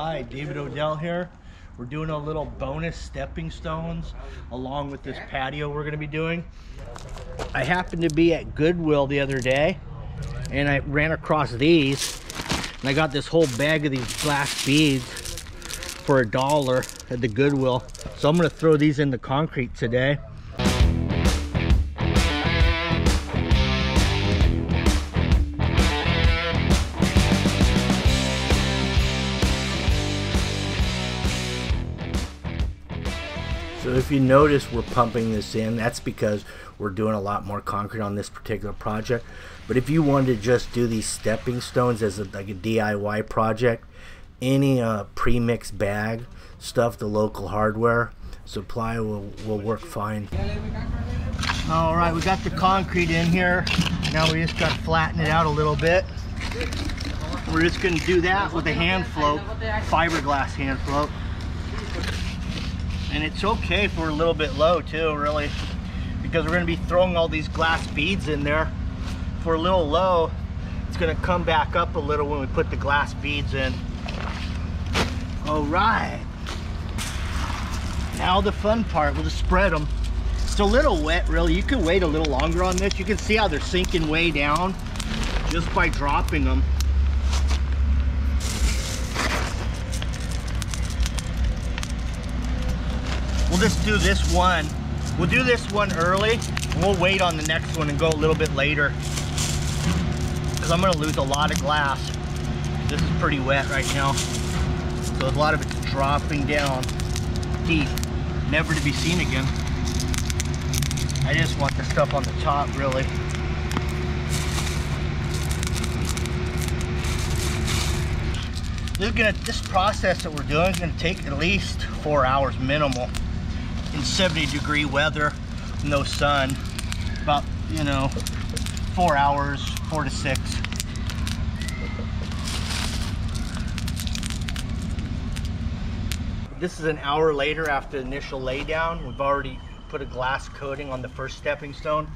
Hi, David Odell here. We're doing a little bonus stepping stones along with this patio we're gonna be doing. I happened to be at Goodwill the other day and I ran across these and I got this whole bag of these glass beads for a dollar at the Goodwill. So I'm gonna throw these in the concrete today. So if you notice we're pumping this in, that's because we're doing a lot more concrete on this particular project. But if you wanted to just do these stepping stones as a, like a DIY project, any uh, pre-mixed bag stuff, the local hardware supply will, will work fine. All right, we got the concrete in here. Now we just got to flatten it out a little bit. We're just gonna do that with a hand float, fiberglass hand float. And it's okay if we're a little bit low too, really, because we're gonna be throwing all these glass beads in there. If we're a little low, it's gonna come back up a little when we put the glass beads in. All right. Now the fun part, we'll just spread them. It's a little wet, really. You can wait a little longer on this. You can see how they're sinking way down just by dropping them. We'll just do this one. We'll do this one early, and we'll wait on the next one and go a little bit later. Because I'm gonna lose a lot of glass. This is pretty wet right now. So a lot of it's dropping down deep, never to be seen again. I just want the stuff on the top, really. This is gonna, this process that we're doing is gonna take at least four hours minimal in 70 degree weather, no sun, about, you know, four hours, four to six. This is an hour later after the initial laydown. We've already put a glass coating on the first stepping stone.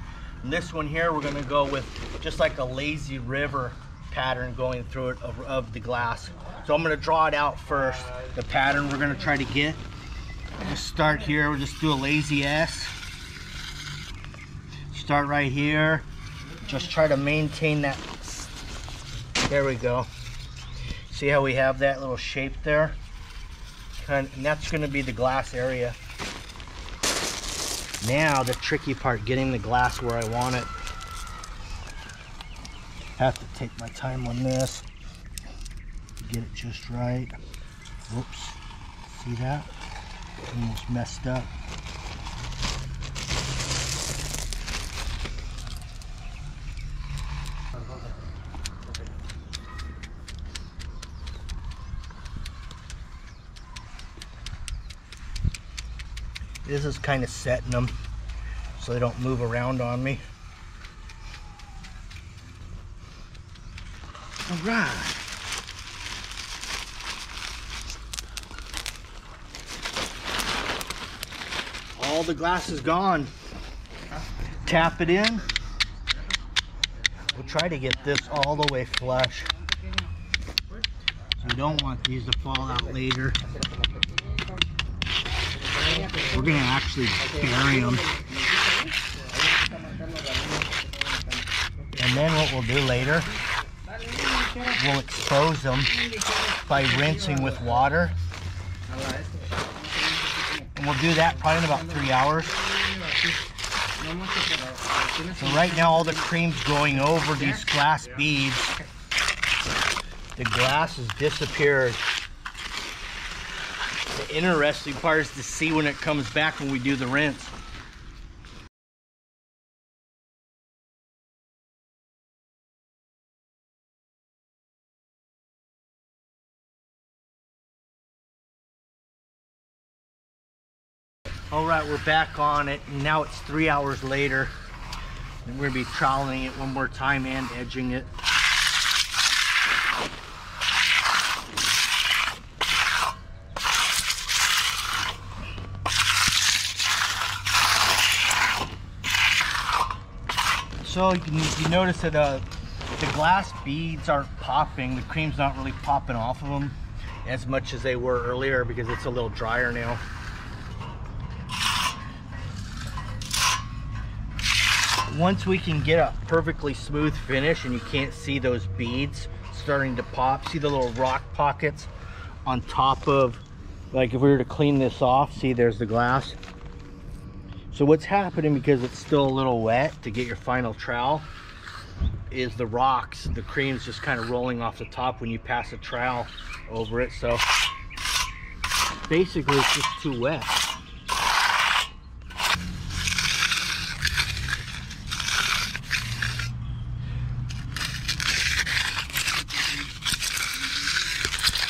And this one here, we're gonna go with just like a lazy river pattern going through it of, of the glass. So I'm gonna draw it out first, the pattern we're gonna try to get. Just start here, we'll just do a lazy S. Start right here. Just try to maintain that. There we go. See how we have that little shape there? And that's gonna be the glass area. Now the tricky part, getting the glass where I want it. Have to take my time on this. Get it just right. Whoops. See that? Almost messed up. This is kind of setting them so they don't move around on me. All right. All the glass is gone. Tap it in. We'll try to get this all the way flush. So we don't want these to fall out later. We're gonna actually bury them. And then what we'll do later, we'll expose them by rinsing with water and we'll do that probably in about three hours. So right now all the cream's going over these glass beads. The glass has disappeared. The interesting part is to see when it comes back when we do the rinse. All right, we're back on it. And now it's three hours later. And we're gonna be troweling it one more time and edging it. So you, can, you notice that uh, the glass beads aren't popping. The cream's not really popping off of them. as much as they were earlier because it's a little drier now. Once we can get a perfectly smooth finish and you can't see those beads starting to pop, see the little rock pockets on top of, like if we were to clean this off, see there's the glass. So what's happening because it's still a little wet to get your final trowel is the rocks, the cream's just kind of rolling off the top when you pass a trowel over it. So basically it's just too wet.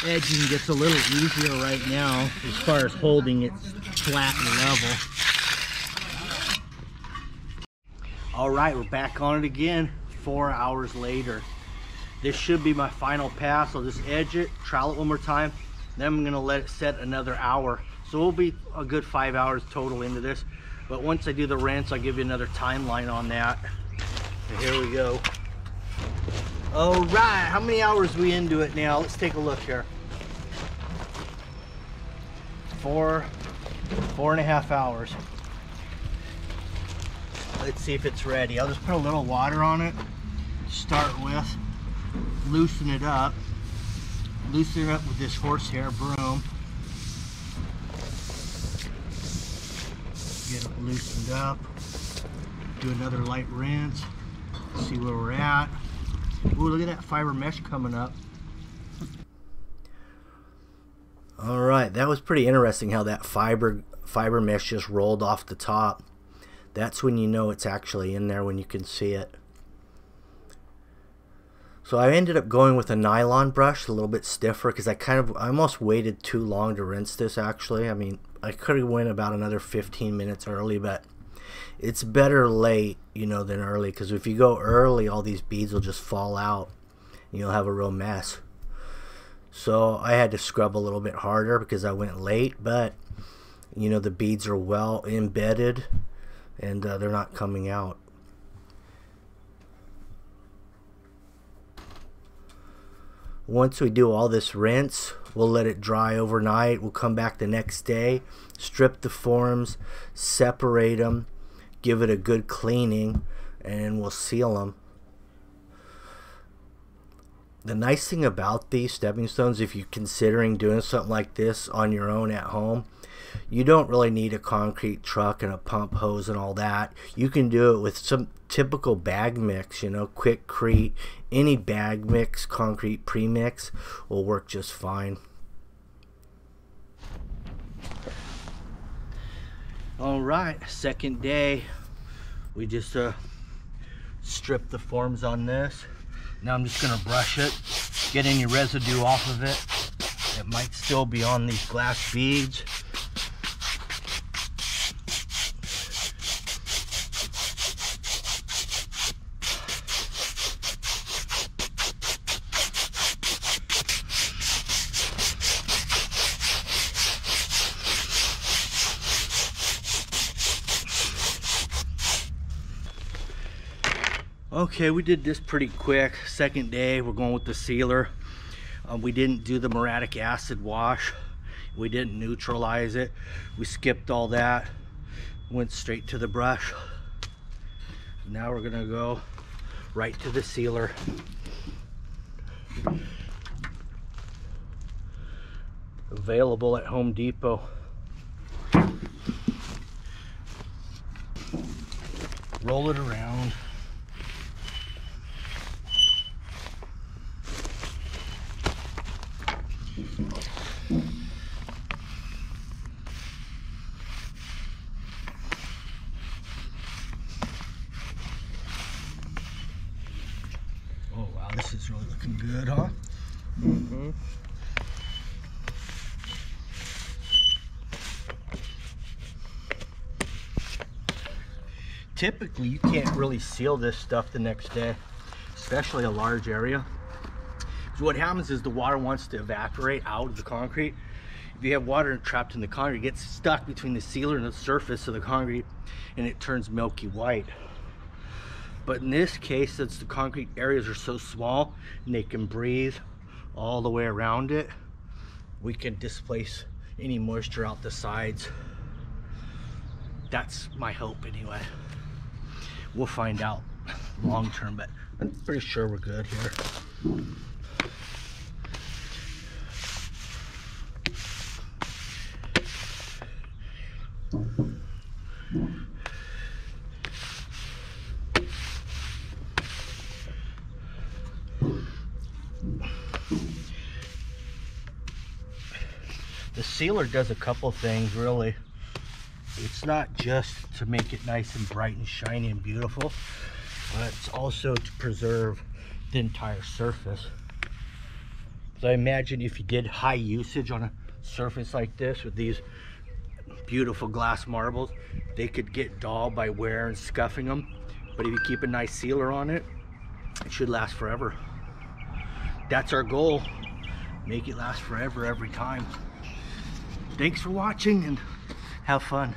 Edging gets a little easier right now as far as holding it flat and level. All right, we're back on it again four hours later. This should be my final pass. I'll just edge it, trowel it one more time. Then I'm gonna let it set another hour. So it'll be a good five hours total into this. But once I do the rinse, I'll give you another timeline on that. Here we go. All right, how many hours we into it now? Let's take a look here. Four, four and a half hours. Let's see if it's ready. I'll just put a little water on it start with. Loosen it up. Loosen it up with this horsehair broom. Get it loosened up. Do another light rinse. See where we're at. Ooh, look at that fiber mesh coming up. All right, that was pretty interesting how that fiber fiber mesh just rolled off the top. That's when you know it's actually in there when you can see it. So I ended up going with a nylon brush, a little bit stiffer, because I kind of I almost waited too long to rinse this. Actually, I mean I could have went about another 15 minutes early, but it's better late, you know, than early. Because if you go early, all these beads will just fall out. And you'll have a real mess. So I had to scrub a little bit harder because I went late, but you know the beads are well embedded and uh, they're not coming out. Once we do all this rinse, we'll let it dry overnight. We'll come back the next day, strip the forms, separate them, give it a good cleaning, and we'll seal them. The nice thing about these stepping stones, if you're considering doing something like this on your own at home, you don't really need a concrete truck and a pump hose and all that. You can do it with some typical bag mix, you know, Quikrete, any bag mix, concrete premix will work just fine. All right, second day. We just uh, stripped the forms on this. Now I'm just gonna brush it, get any residue off of it. It might still be on these glass beads. Okay, we did this pretty quick. Second day, we're going with the sealer. Um, we didn't do the muriatic acid wash. We didn't neutralize it. We skipped all that. Went straight to the brush. Now we're gonna go right to the sealer. Available at Home Depot. Roll it around. is really looking good, huh? Mm hmm Typically, you can't really seal this stuff the next day, especially a large area. So what happens is the water wants to evaporate out of the concrete. If you have water trapped in the concrete, it gets stuck between the sealer and the surface of the concrete and it turns milky white. But in this case, since the concrete areas are so small and they can breathe all the way around it, we can displace any moisture out the sides. That's my hope anyway. We'll find out long term, but I'm pretty sure we're good here. The sealer does a couple things really. It's not just to make it nice and bright and shiny and beautiful, but it's also to preserve the entire surface. So I imagine if you did high usage on a surface like this with these beautiful glass marbles, they could get dull by wear and scuffing them. But if you keep a nice sealer on it, it should last forever. That's our goal. Make it last forever every time. Thanks for watching and have fun.